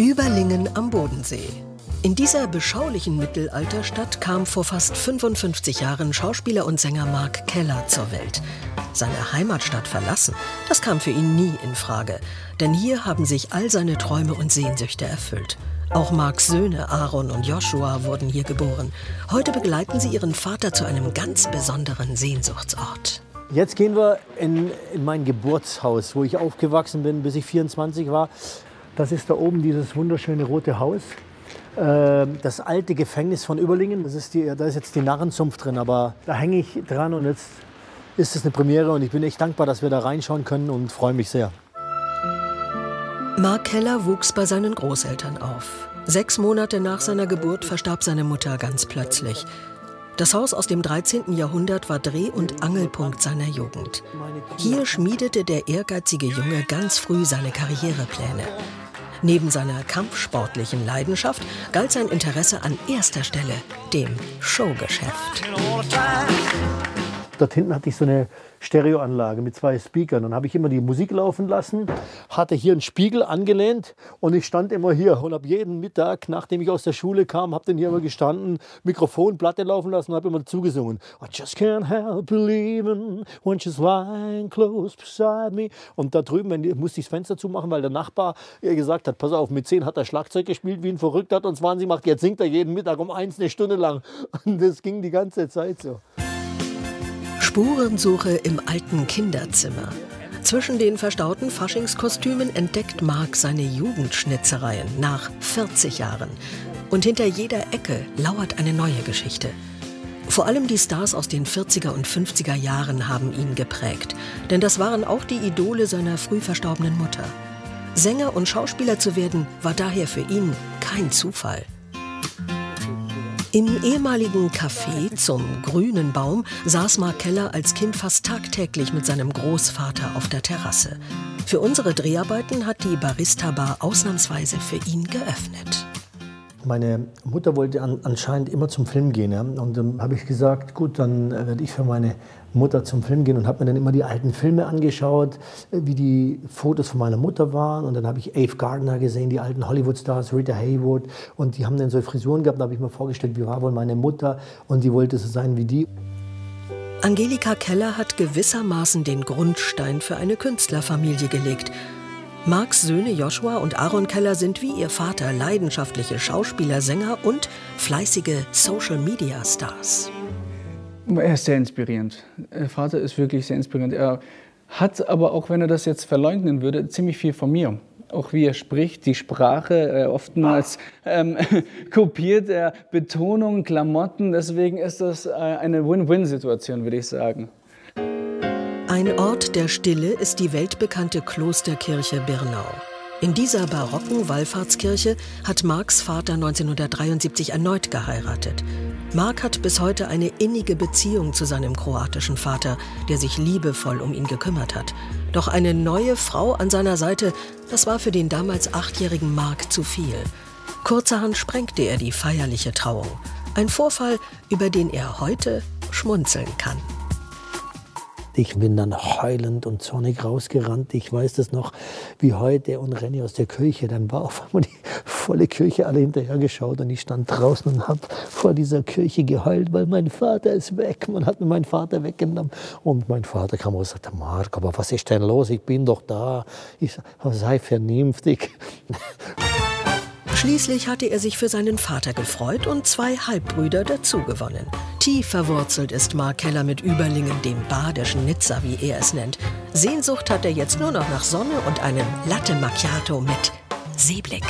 Überlingen am Bodensee. In dieser beschaulichen Mittelalterstadt kam vor fast 55 Jahren Schauspieler und Sänger Mark Keller zur Welt. Seine Heimatstadt verlassen, das kam für ihn nie in Frage. Denn hier haben sich all seine Träume und Sehnsüchte erfüllt. Auch Marks Söhne Aaron und Joshua wurden hier geboren. Heute begleiten sie ihren Vater zu einem ganz besonderen Sehnsuchtsort. Jetzt gehen wir in, in mein Geburtshaus, wo ich aufgewachsen bin, bis ich 24 war. Das ist da oben dieses wunderschöne rote Haus. Äh, das alte Gefängnis von Überlingen. Das ist die, da ist jetzt die Narrenzunft drin, aber da hänge ich dran und jetzt ist es eine Premiere und ich bin echt dankbar, dass wir da reinschauen können und freue mich sehr. Mark Keller wuchs bei seinen Großeltern auf. Sechs Monate nach seiner Geburt verstarb seine Mutter ganz plötzlich. Das Haus aus dem 13. Jahrhundert war Dreh- und Angelpunkt seiner Jugend. Hier schmiedete der ehrgeizige Junge ganz früh seine Karrierepläne. Neben seiner kampfsportlichen Leidenschaft galt sein Interesse an erster Stelle dem Showgeschäft. Dort hinten hatte ich so eine Stereoanlage mit zwei Speakern. Dann habe ich immer die Musik laufen lassen, hatte hier einen Spiegel angelehnt und ich stand immer hier und habe jeden Mittag, nachdem ich aus der Schule kam, habe dann hier immer gestanden, Mikrofon, Platte laufen lassen und habe immer zugesungen. I just can't help believing when she's lying close beside me. Und da drüben wenn, musste ich das Fenster zumachen, weil der Nachbar ihr gesagt hat, pass auf, mit zehn hat er Schlagzeug gespielt wie ein Verrückter, hat uns wahnsinnig gemacht, jetzt singt er jeden Mittag um eins eine Stunde lang. Und das ging die ganze Zeit so. Spurensuche im alten Kinderzimmer. Zwischen den verstauten Faschingskostümen entdeckt Mark seine Jugendschnitzereien nach 40 Jahren. Und hinter jeder Ecke lauert eine neue Geschichte. Vor allem die Stars aus den 40er und 50er Jahren haben ihn geprägt. Denn das waren auch die Idole seiner früh verstorbenen Mutter. Sänger und Schauspieler zu werden, war daher für ihn kein Zufall. Im ehemaligen Café zum Grünen Baum saß Mark Keller als Kind fast tagtäglich mit seinem Großvater auf der Terrasse. Für unsere Dreharbeiten hat die Barista-Bar ausnahmsweise für ihn geöffnet. Meine Mutter wollte an, anscheinend immer zum Film gehen. Ja? Und dann habe ich gesagt, gut, dann äh, werde ich für meine Mutter zum Film gehen und habe mir dann immer die alten Filme angeschaut, wie die Fotos von meiner Mutter waren. Und dann habe ich Ave Gardner gesehen, die alten Hollywood-Stars, Rita Hayworth. Und die haben dann so Frisuren gehabt. Da habe ich mir vorgestellt, wie war wohl meine Mutter. Und die wollte so sein wie die. Angelika Keller hat gewissermaßen den Grundstein für eine Künstlerfamilie gelegt. Marks Söhne Joshua und Aaron Keller sind wie ihr Vater leidenschaftliche Schauspieler, Sänger und fleißige Social-Media-Stars. Er ist sehr inspirierend. Vater ist wirklich sehr inspirierend. Er hat aber, auch wenn er das jetzt verleugnen würde, ziemlich viel von mir. Auch wie er spricht, die Sprache äh, oftmals ähm, kopiert er Betonung, Klamotten. Deswegen ist das äh, eine Win-Win-Situation, würde ich sagen. Ein Ort der Stille ist die weltbekannte Klosterkirche Birnau. In dieser barocken Wallfahrtskirche hat Marks Vater 1973 erneut geheiratet. Mark hat bis heute eine innige Beziehung zu seinem kroatischen Vater, der sich liebevoll um ihn gekümmert hat. Doch eine neue Frau an seiner Seite, das war für den damals achtjährigen Mark zu viel. Kurzerhand sprengte er die feierliche Trauung. Ein Vorfall, über den er heute schmunzeln kann. Ich bin dann heulend und zornig rausgerannt. Ich weiß das noch wie heute und renne aus der Kirche. Dann war auf einmal die volle Kirche alle hinterher geschaut und ich stand draußen und habe vor dieser Kirche geheult, weil mein Vater ist weg. Man hat mir meinen Vater weggenommen. Und mein Vater kam und sagte, Mark, aber was ist denn los? Ich bin doch da. Ich sei vernünftig. Schließlich hatte er sich für seinen Vater gefreut und zwei Halbbrüder dazugewonnen. Tief verwurzelt ist Mark Keller mit Überlingen, dem badischen Nizza, wie er es nennt. Sehnsucht hat er jetzt nur noch nach Sonne und einem Latte Macchiato mit Seeblick.